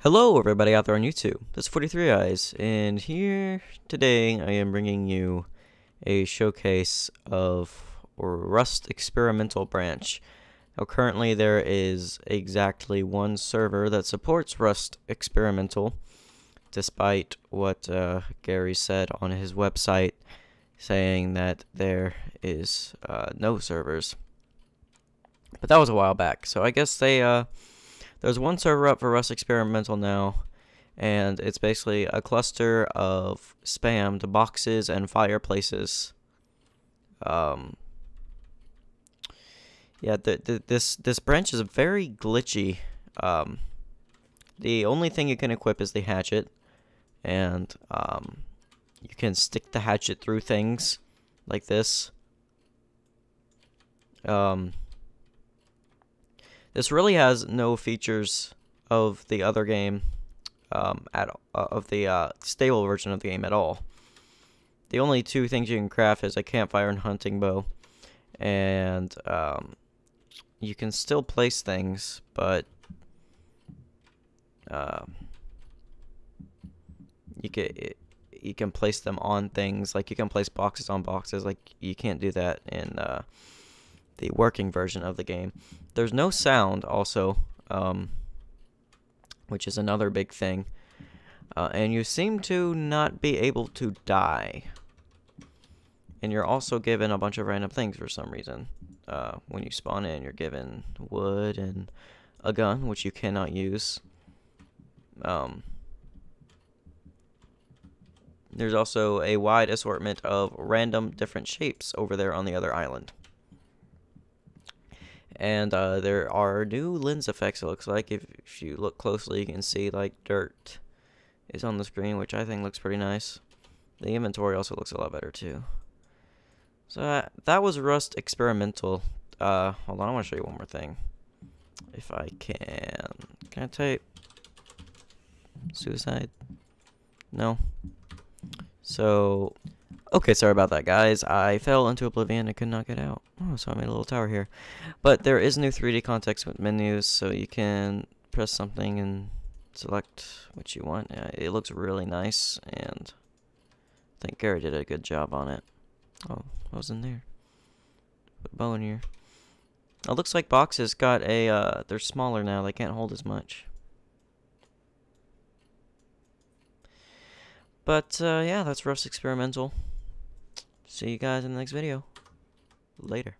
Hello everybody out there on YouTube, this is 43 Eyes, and here today I am bringing you a showcase of Rust Experimental Branch. Now currently there is exactly one server that supports Rust Experimental, despite what uh, Garry said on his website, saying that there is uh, no servers. But that was a while back, so I guess they... Uh, there's one server up for Rust Experimental now, and it's basically a cluster of spammed boxes and fireplaces. Um, yeah, the, the, this this branch is very glitchy. Um, the only thing you can equip is the hatchet, and um, you can stick the hatchet through things like this. Um, this really has no features of the other game, um, at uh, of the uh, stable version of the game at all. The only two things you can craft is a campfire and hunting bow, and um, you can still place things, but uh, you can you can place them on things like you can place boxes on boxes. Like you can't do that in uh, the working version of the game. There's no sound also, um, which is another big thing. Uh, and you seem to not be able to die. And you're also given a bunch of random things for some reason. Uh, when you spawn in, you're given wood and a gun, which you cannot use. Um, there's also a wide assortment of random different shapes over there on the other island. And uh, there are new lens effects, it looks like. If, if you look closely, you can see like dirt is on the screen, which I think looks pretty nice. The inventory also looks a lot better too. So uh, that was Rust Experimental. Uh, hold on, I want to show you one more thing. If I can. Can I type suicide? No. So Okay, sorry about that, guys. I fell into oblivion and could not get out. Oh, so I made a little tower here. But there is new 3D context with menus, so you can press something and select what you want. Yeah, it looks really nice, and I think Garry did a good job on it. Oh, what was in there? Put bow in here. It looks like boxes got a, uh, they're smaller now. They can't hold as much. But, uh, yeah, that's Rust Experimental. See you guys in the next video. Later.